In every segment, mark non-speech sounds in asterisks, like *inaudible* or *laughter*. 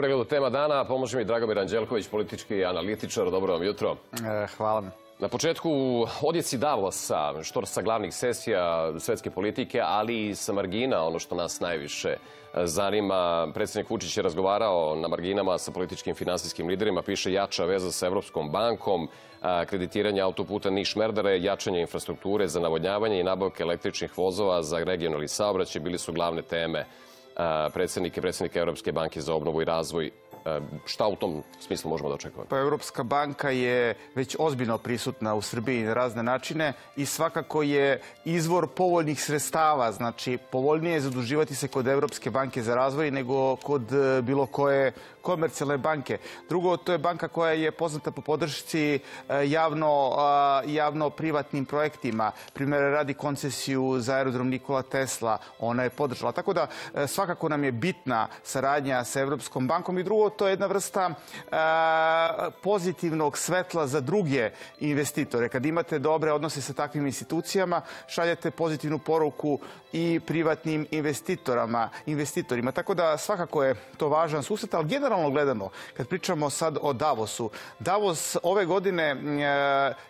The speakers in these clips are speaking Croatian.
pregledu tema dana pomože mi Dragomir Anđelković, politički analitičar. Dobro vam jutro. E, hvala. Na početku odjeci Davosa, što sa glavnih sesija svetske politike, ali i sa margina, ono što nas najviše zanima. Predsjednik Vučić je razgovarao na marginama sa političkim finansijskim liderima, piše jača veza sa Evropskom bankom, kreditiranje autoputa Niš-Merdare, jačanje infrastrukture za navodnjavanje i nabavke električnih vozova za regionalni saobraćaj bili su glavne teme predsjednike, predsjednika Europske banke za obnovu i razvoj. Šta u tom smislu možemo da očekujemo? Pa Europska banka je već ozbiljno prisutna u Srbiji na razne načine i svakako je izvor povoljnih sredstava. Znači, povoljnije je zaduživati se kod Europske banke za razvoj nego kod e, bilo koje komercijalne banke. Drugo, to je banka koja je poznata po podršci e, javno, javno privatnim projektima. Primjer, radi koncesiju za aerodrom Nikola Tesla. Ona je podržala. Tako da e, svakako nam je bitna saradnja sa Europskom bankom i drugo, to je jedna vrsta pozitivnog svetla za druge investitore. Kad imate dobre odnose sa takvim institucijama, šaljete pozitivnu poruku i privatnim investitorima. Tako da svakako je to važan susret, ali generalno gledano, kad pričamo sad o Davosu, Davos ove godine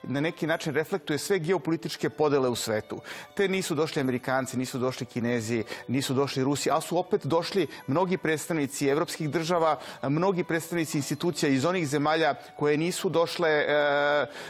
na neki način reflektuje sve geopolitičke podele u svetu. Te nisu došli Amerikanci, nisu došli Kinezi, nisu došli Rusi, ali su opet došli mnogi predstavnici evropskih država, mnogi predstavnici institucija iz onih zemalja koje nisu došle e,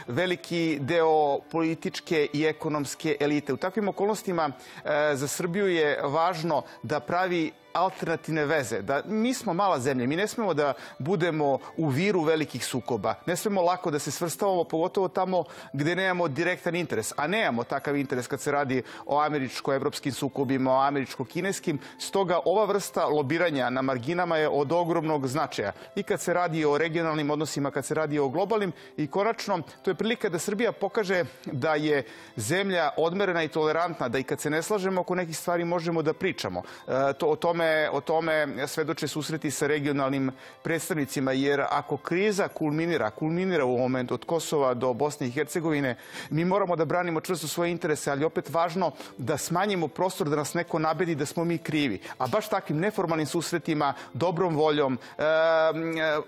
veliki deo političke i ekonomske elite. U takvim okolnostima e, za Srbiju je važno da pravi alternativne veze. Da mi smo mala zemlja, mi ne smemo da budemo u viru velikih sukoba. Ne smemo lako da se svrstavamo, pogotovo tamo gde nemamo direktan interes. A nemamo takav interes kad se radi o američko-evropskim sukobima, o američko-kineskim. Stoga ova vrsta lobiranja na marginama je od ogromnog značaja. I kad se radi o regionalnim odnosima, kad se radi o globalnim i konačno, to je prilika da Srbija pokaže da je zemlja odmerena i tolerantna, da i kad se ne slažemo oko nekih stvari možemo da pričamo. E, to, o tome, o tome svedoče susreti sa regionalnim predstavnicima, jer ako kriza kulminira, kulminira u momentu od Kosova do Bosne i Hercegovine, mi moramo da branimo čvrsto svoje interese, ali opet važno da smanjimo prostor da nas neko nabedi da smo mi krivi. A baš takvim neformalnim susretima, dobrom voljom, e,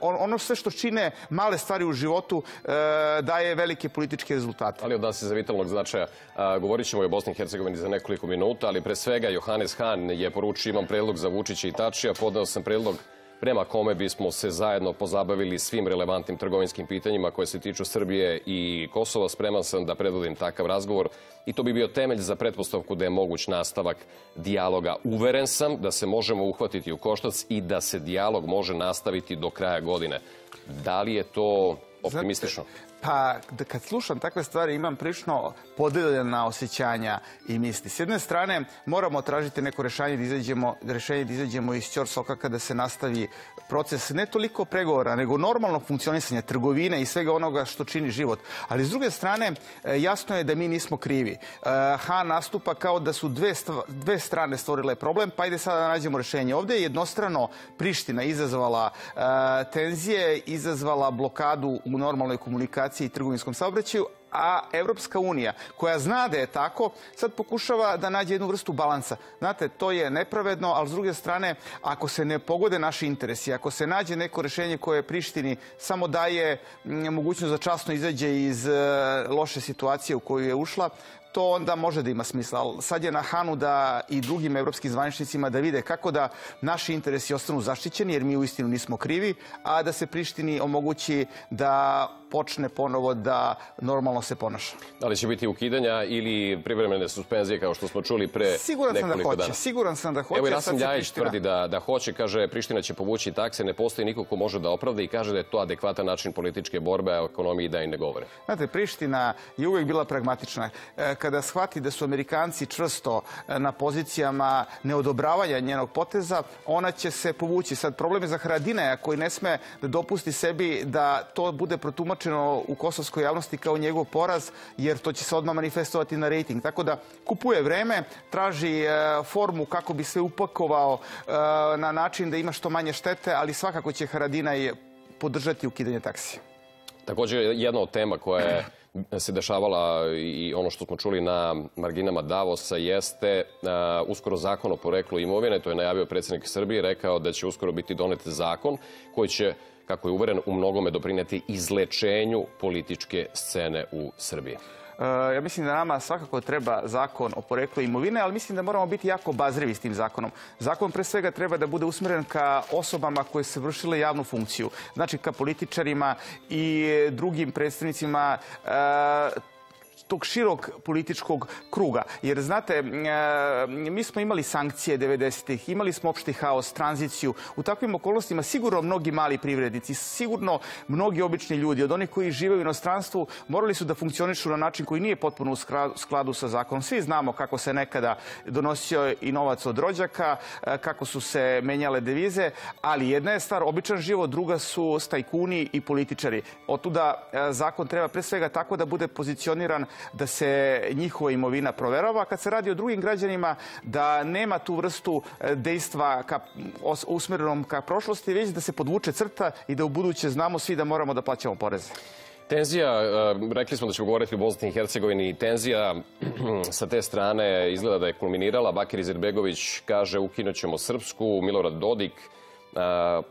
ono sve što čine male stvari u životu e, daje velike političke rezultate. Ali od nas je za vitalnog značaja. Govorit ćemo i o Bosni i Hercegovini za nekoliko minuta, ali pre svega Johannes Hahn je poručio imam predlog za Vučića i Tačija. Podao sam predlog prema kome bismo se zajedno pozabavili svim relevantnim trgovinskim pitanjima koje se tiču Srbije i Kosova. Spreman sam da predvodim takav razgovor i to bi bio temelj za pretpostavku da je moguć nastavak dijaloga. Uveren sam da se možemo uhvatiti u koštac i da se dijalog može nastaviti do kraja godine. Da li je to optimistično? Pa, kad slušam takve stvari, imam prilično podeljena osjećanja i misli. S jedne strane, moramo tražiti neko rešenje da izađemo, rešenje da izađemo iz Ćorsoka kada se nastavi proces ne toliko pregovora, nego normalno funkcionisanje trgovine i svega onoga što čini život. Ali s druge strane, e, jasno je da mi nismo krivi. E, Han nastupa kao da su dve, dve strane stvorile problem, pa ide sada da nađemo rešenje. Ovde je jednostrano Priština izazvala e, tenzije, izazvala blokadu u normalnoj komunikaciji i trgovinskom saobraćaju, a Evropska unija, koja zna da je tako, sad pokušava da nađe jednu vrstu balansa. Znate, to je nepravedno, ali s druge strane, ako se ne pogode naši interesi, ako se nađe neko rešenje koje Prištini samo daje mogućnost da časno izađe iz e, loše situacije u koju je ušla, to onda može da ima smisla. Ali sad je na Hanu da i drugim evropskim zvaničnicima da vide kako da naši interesi ostanu zaštićeni, jer mi u istinu nismo krivi, a da se Prištini omogući da počne ponovo da normalno se ponaša. Da li će biti ukidanja ili privremene suspenzije, kao što smo čuli pre Siguran sam da hoće. Siguran sam da hoće. Evo i Rasim Ljajić tvrdi da, da hoće, kaže Priština će povući takse, ne postoji niko ko može da opravda i kaže da je to adekvatan način političke borbe, a o ekonomiji da i ne govore. Znate, Priština je uvek bila pragmatična. E, kada shvati da su Amerikanci čvrsto e, na pozicijama neodobravanja njenog poteza, ona će se povući. Sad, problem je za Haradinaja koji ne sme da dopusti sebi da to bude protumačeno u kosovskoj javnosti kao njegov poraz, jer to će se odmah manifestovati na rejting. Tako da kupuje vreme, traži e, formu kako bi sve upakovao na način da ima što manje štete, ali svakako će Haradinaj podržati ukidanje taksije. Također, jedna od tema koja je se dešavala i ono što smo čuli na marginama Davosa jeste uskoro zakon o poreklu imovine. To je najavio predsjednik Srbije, rekao da će uskoro biti donet zakon koji će kako je uveren, u mnogome doprineti izlečenju političke scene u Srbiji. Ja mislim da nama svakako treba zakon o poreklu imovine, ali mislim da moramo biti jako bazrivi s tim zakonom. Zakon pre svega treba da bude usmeren ka osobama koje se vršile javnu funkciju. Znači ka političarima i drugim predstavnicima tog širok političkog kruga. Jer, znate, e, mi smo imali sankcije 90-ih, imali smo opšti haos, tranziciju. U takvim okolnostima sigurno mnogi mali privrednici, sigurno mnogi obični ljudi, od onih koji žive u inostranstvu, morali su da funkcionišu na način koji nije potpuno u skladu sa zakonom. Svi znamo kako se nekada donosio i novac od rođaka, e, kako su se menjale devize, ali jedna je stvar običan život, druga su stajkuni i političari. Otuda e, zakon treba pre svega tako da bude pozicioniran da se njihova imovina proverava. Kad se radi o drugim građanima, da nema tu vrstu e, dejstva ka, usmerenom ka prošlosti, već da se podvuče crta i da u buduće znamo svi da moramo da plaćamo poreze. Tenzija, e, rekli smo da ćemo govoriti o Bosni i Hercegovini, tenzija *clears throat* sa te strane izgleda da je kulminirala. Bakir Izetbegović kaže ukinućemo Srpsku, Milorad Dodik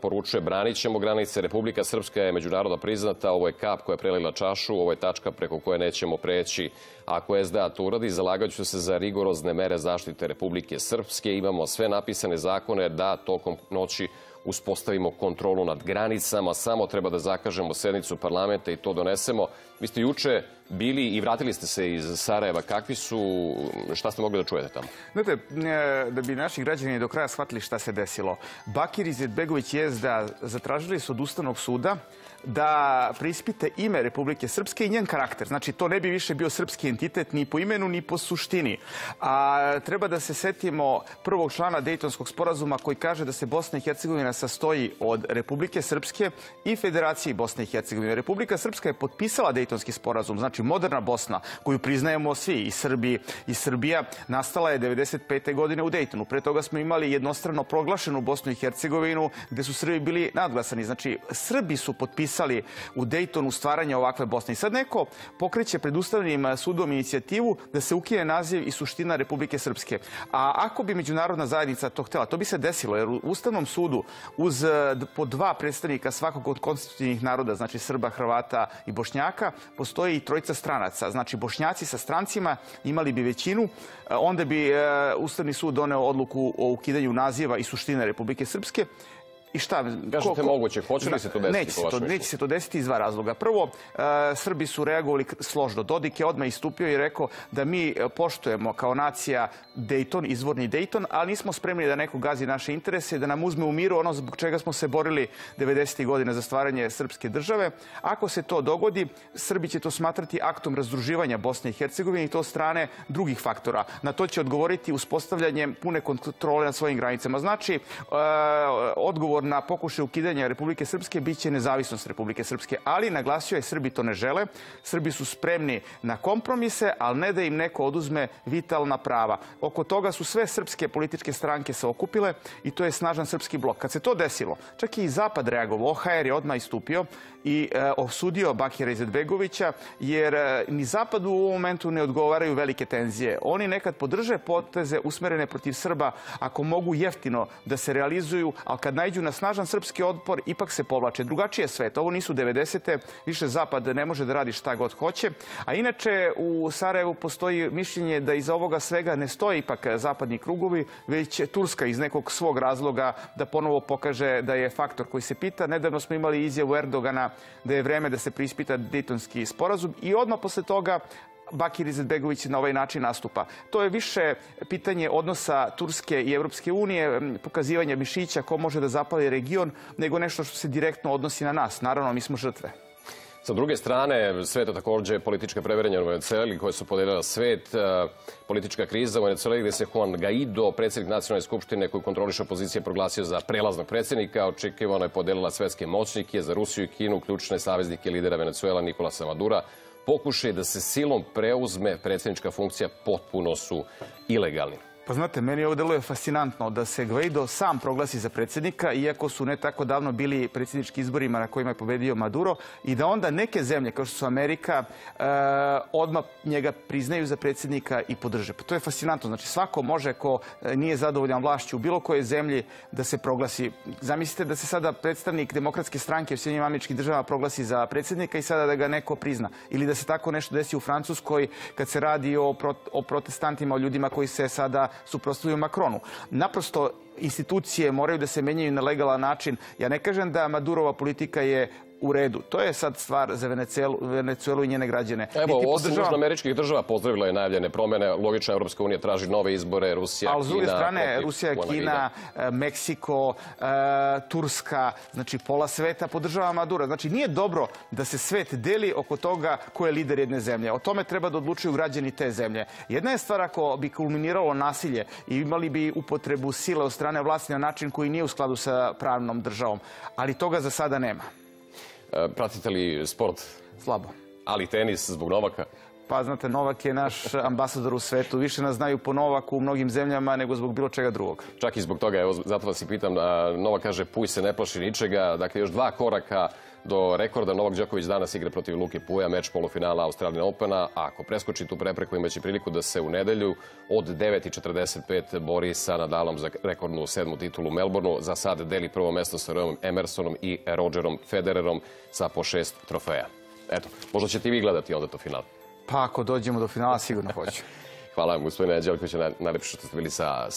poručuje branit ćemo granice. Republika Srpska je međunarodno priznata, ovo je kap koja je prelila čašu, ovo je tačka preko koje nećemo preći. Ako SDA to uradi, zalagaću se za rigorozne mere zaštite Republike Srpske. Imamo sve napisane zakone da tokom noći uspostavimo kontrolu nad granicama, samo treba da zakažemo sednicu parlamenta i to donesemo. Vi ste juče bili i vratili ste se iz Sarajeva. Kakvi su, šta ste mogli da čujete tamo? Znate, e, da bi naši građani do kraja shvatili šta se desilo. Bakir Izetbegović je da zatražili su od Ustavnog suda da prispite ime Republike Srpske i njen karakter. Znači, to ne bi više bio srpski entitet ni po imenu, ni po suštini. A treba da se setimo prvog člana Dejtonskog sporazuma koji kaže da se Bosna i Hercegovina sastoji od Republike Srpske i Federacije Bosne i Hercegovine. Republika Srpska je potpisala Dejtonski sporazum, znači moderna Bosna, koju priznajemo svi, i Srbi i Srbija, nastala je 95. godine u Dejtonu. Pre toga smo imali jednostrano proglašenu Bosnu i Hercegovinu, gde su Srbi bili nadglasani. Znači, Srbi su potpisali u Dejtonu stvaranje ovakve Bosne. I sad neko pokreće pred Ustavnim sudom inicijativu da se ukine naziv i suština Republike Srpske. A ako bi međunarodna zajednica to htela, to bi se desilo, jer u Ustavnom sudu uz po dva predstavnika svakog od konstitutivnih naroda, znači Srba, Hrvata i Bošnjaka, postoji i trojica stranaca. Znači Bošnjaci sa strancima imali bi većinu, onda bi Ustavni sud doneo odluku o ukidanju naziva i suštine Republike Srpske I šta? Kažete moguće, hoće li se to desiti? Neće se to, neće se to desiti iz dva razloga. Prvo, e, Srbi su reagovali složno. Dodik je odmah istupio i rekao da mi e, poštujemo kao nacija Dayton, izvorni Dayton, ali nismo spremni da neko gazi naše interese, da nam uzme u miru ono zbog čega smo se borili 90. godina za stvaranje srpske države. Ako se to dogodi, Srbi će to smatrati aktom razdruživanja Bosne i Hercegovine i to strane drugih faktora. Na to će odgovoriti uspostavljanjem pune kontrole na svojim granicama. Znači, e, na pokušaj ukidanja Republike Srpske biće nezavisnost Republike Srpske, ali naglasio je Srbi to ne žele. Srbi su spremni na kompromise, ali ne da im neko oduzme vitalna prava. Oko toga su sve srpske političke stranke se okupile i to je snažan srpski blok. Kad se to desilo, čak i Zapad reagovao, OHR je odmah istupio i e, osudio Bakira Izetbegovića, jer e, ni Zapadu u ovom momentu ne odgovaraju velike tenzije. Oni nekad podrže poteze usmerene protiv Srba ako mogu jeftino da se realizuju, ali kad najđu na snažan srpski odpor, ipak se povlače. Drugačije svet. Ovo nisu 90. Više Zapad ne može da radi šta god hoće. A inače, u Sarajevu postoji mišljenje da iza ovoga svega ne stoji ipak zapadni krugovi, već Turska iz nekog svog razloga da ponovo pokaže da je faktor koji se pita. Nedavno smo imali izjavu Erdogana da je vreme da se prispita Dejtonski sporazum i odmah posle toga Bakir Izetbegović na ovaj način nastupa. To je više pitanje odnosa Turske i Evropske unije, pokazivanja mišića ko može da zapali region, nego nešto što se direktno odnosi na nas. Naravno, mi smo žrtve. Sa druge strane, sveta takođe politička preverenja u Venezueli koje su podijelila svet, e, politička kriza u Venezueli gde se Juan Guaido, predsjednik nacionalne skupštine koji kontroliše opozicije, proglasio za prelaznog predsjednika. Očekivano je podelila svetske moćnike za Rusiju i Kinu, ključne saveznike lidera Venezuela Nikolasa Madura. Pokušaj da se silom preuzme predsjednička funkcija potpuno su ilegalni. Pa znate, meni ovo deluje fascinantno da se Guaido sam proglasi za predsjednika, iako su ne tako davno bili predsjednički izborima na kojima je pobedio Maduro, i da onda neke zemlje, kao što su Amerika, e, odmah njega priznaju za predsjednika i podrže. Pa to je fascinantno. Znači, svako može ko e, nije zadovoljan vlašću u bilo kojoj zemlji da se proglasi. Zamislite da se sada predstavnik demokratske stranke u Sjedinjim američkih država proglasi za predsjednika i sada da ga neko prizna. Ili da se tako nešto desi u Francuskoj kad se radi o, o protestantima, o ljudima koji se sada suprotstavljaju Makronu. Naprosto institucije moraju da se menjaju na legalan način. Ja ne kažem da Madurova politika je u redu. To je sad stvar za Venezuelu i njene građane. Evo, Južno američkih država pozdravila je najavljene promene. Logično, Evropska unija traži nove izbore, Rusija, Ali s druge Kina, strane, Rusija, Kina, e, Meksiko, e, Turska, znači pola sveta podržava Madura. Znači nije dobro da se svet deli oko toga ko je lider jedne zemlje. O tome treba da odlučuju građani te zemlje. Jedna je stvar ako bi kulminiralo nasilje i imali bi upotrebu sile od strane vlasti na način koji nije u skladu sa pravnom državom. Ali toga za sada nema. E, Pratite li sport, Slabo. ali tenis zbog Novaka? Pa znate, Novak je naš *laughs* ambasador u svetu. Više nas znaju po Novaku u mnogim zemljama nego zbog bilo čega drugog. Čak i zbog toga, evo, zato vas i pitam, Novak kaže Puj se ne plaši ničega, dakle još dva koraka do rekorda. Novak Đoković danas igra protiv Luke Puja, meč polufinala Australian Opena, a ako preskoči tu prepreku imaće priliku da se u nedelju od 9.45 bori sa Nadalom za rekordnu sedmu titulu u Melbourneu. Za sad deli prvo mesto sa Room Emersonom i Rogerom Federerom sa po šest trofeja. Eto, možda ćete i vi gledati onda to final. Pa ako dođemo do finala, sigurno hoću. *laughs* Hvala vam, gospodine Đelković, najlepše što ste bili sa